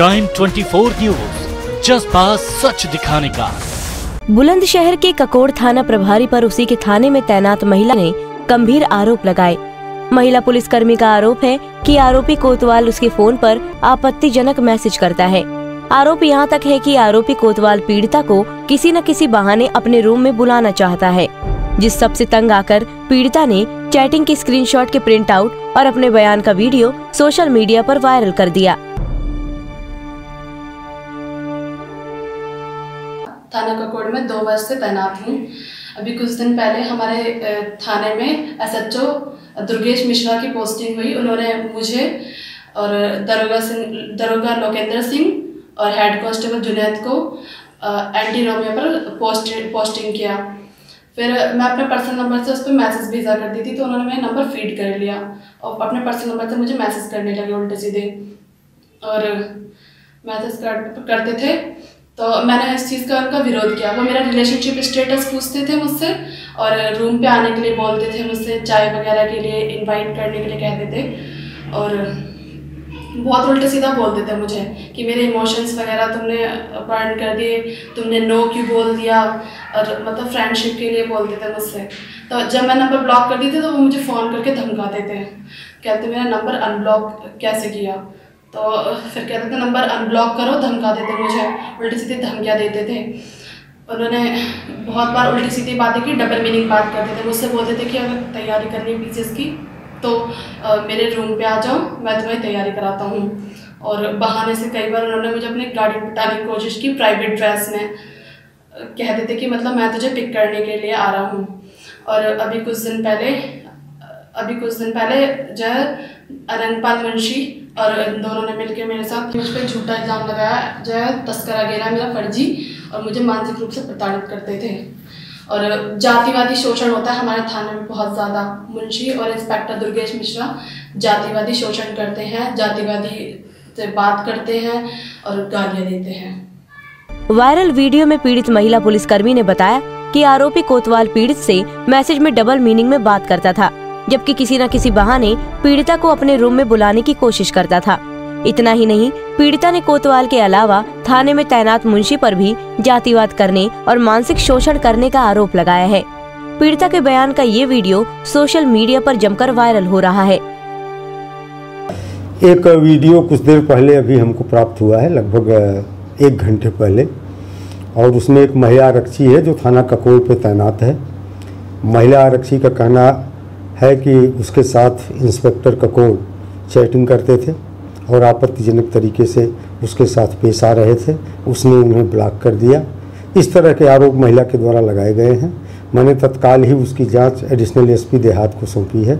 Time 24 news जज्बा सच दिखाने का बुलंदशहर के ककोड़ थाना प्रभारी पर उसी के थाने में तैनात महिला ने गंभीर आरोप लगाए। महिला पुलिसकर्मी का आरोप है कि आरोपी कोतवाल उसके फ़ोन पर आपत्तिजनक मैसेज करता है। आरोप यहाँ तक है कि आरोपी कोतवाल पीड़िता को किसी न किसी बहाने अपने रूम में बुलाना चाहता है, जिस सबसे तंग आकर पीड़िता ने चैटिंग के स्क्रीनशॉट के प्रिंट आउट और अपने बयान का वीडियो सोशल मीडिया पर वायरल कर दिया। थाना ककोड़ में दो वर्ष से तैनात हूँ। अभी कुछ दिन पहले हमारे थाने में एसएचओ दुर्गेश मिश्रा की पोस्टिंग हुई। उन्होंने मुझे और दरोगा सिंह दरोगा लोकेंद्र सिंह और हेड कांस्टेबल जुनेद को एंटी रोमियो पर पोस्ट पोस्टिंग किया। फिर मैं अपने पर्सनल नंबर से उस पर मैसेज भेजा करती थी तो उन्होंने मेरा नंबर फ़ीड कर लिया और अपने पर्सनल नंबर से मुझे मैसेज करने लगे उल्टे सीधे। और मैसेज कर, करते थे तो मैंने इस चीज़ का उनका विरोध किया। वो मेरा रिलेशनशिप स्टेटस पूछते थे मुझसे और रूम पे आने के लिए बोलते थे मुझसे, चाय वगैरह के लिए इनवाइट करने के लिए कहते थे। और बहुत उल्टे सीधा बोलते थे मुझे कि मेरे इमोशंस वगैरह तुमने बर्न कर दिए, तुमने नो क्यों बोल दिया? और मतलब फ्रेंडशिप के लिए बोलते थे मुझसे। तो जब मैं नंबर ब्लॉक कर दी थी तो वो मुझे फ़ोन करके धमकाते थे। कहते, मेरा नंबर अनब्लॉक कैसे किया? तो फिर कहते थे नंबर अनब्लॉक करो धमका देते मुझे। उल्टी सीधी धमकियाँ देते थे। उन्होंने बहुत बार उल्टी सीधी बातें की डबल मीनिंग बात करते थे। मुझसे बोलते थे कि अगर तैयारी करनी है पीसीएस की तो अ, मेरे रूम पे आ जाओ मैं तुम्हें तैयारी कराता हूँ। और बहाने से कई बार उन्होंने मुझे अपनी गाड़ी बिठाने की कोशिश की प्राइवेट ड्रेस में। कहते थे कि मतलब मैं तुझे पिक करने के लिए आ रहा हूँ। और अभी कुछ दिन पहले अभी कुछ दिन पहले जो है अरंगपाल मुंशी और इन दोनों ने मिलकर मेरे साथ मुझ पर झूठा इल्ज़ाम लगाया। जो है, तस्करा गेरा मेरा फर्जी और मुझे मानसिक रूप से प्रताड़ित करते थे। और जातिवादी शोषण होता है हमारे थाने में बहुत ज़्यादा। मुंशी और इंस्पेक्टर दुर्गेश मिश्रा जातिवादी शोषण करते हैं, जातिवादी से बात करते हैं और गालियाँ देते हैं। वायरल वीडियो में पीड़ित महिला पुलिसकर्मी ने बताया कि आरोपी कोतवाल पीड़ित से मैसेज में डबल मीनिंग में बात करता था। जबकि किसी न किसी बहाने पीड़िता को अपने रूम में बुलाने की कोशिश करता था। इतना ही नहीं, पीड़िता ने कोतवाल के अलावा थाने में तैनात मुंशी पर भी जातिवाद करने और मानसिक शोषण करने का आरोप लगाया है। पीड़िता के बयान का ये वीडियो सोशल मीडिया पर जमकर वायरल हो रहा है। एक वीडियो कुछ देर पहले अभी हमको प्राप्त हुआ है, लगभग एक घंटे पहले। और उसमें एक महिला आरक्षी है जो थाना ककोल पे तैनात है। महिला आरक्षी का कहना है कि उसके साथ इंस्पेक्टर ककोल चैटिंग करते थे और आपत्तिजनक तरीके से उसके साथ पेश आ रहे थे। उसने उन्हें ब्लॉक कर दिया। इस तरह के आरोप महिला के द्वारा लगाए गए हैं। मैंने तत्काल ही उसकी जाँच एडिशनल एसपी देहात को सौंपी है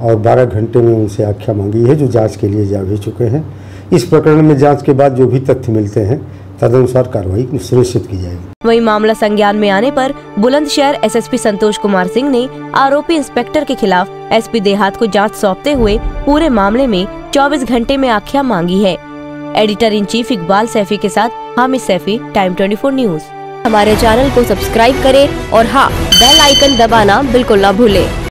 और 12 घंटे में उनसे आख्या मांगी है, जो जाँच के लिए जा भी चुके हैं। इस प्रकरण में जाँच के बाद जो भी तथ्य मिलते हैं तदनुसार कार्रवाई सुनिश्चित की जाएगी। वहीं मामला संज्ञान में आने पर बुलंदशहर एसएसपी संतोष कुमार सिंह ने आरोपी इंस्पेक्टर के खिलाफ एसपी देहात को जाँच सौंपते हुए पूरे मामले में 24 घंटे में आख्या मांगी है। Editor in chief Iqbal Saifi के साथ हामिद सैफी, टाइम 24 न्यूज़। हमारे चैनल को सब्सक्राइब करें और हाँ बेल आइकन दबाना बिल्कुल न भूलें।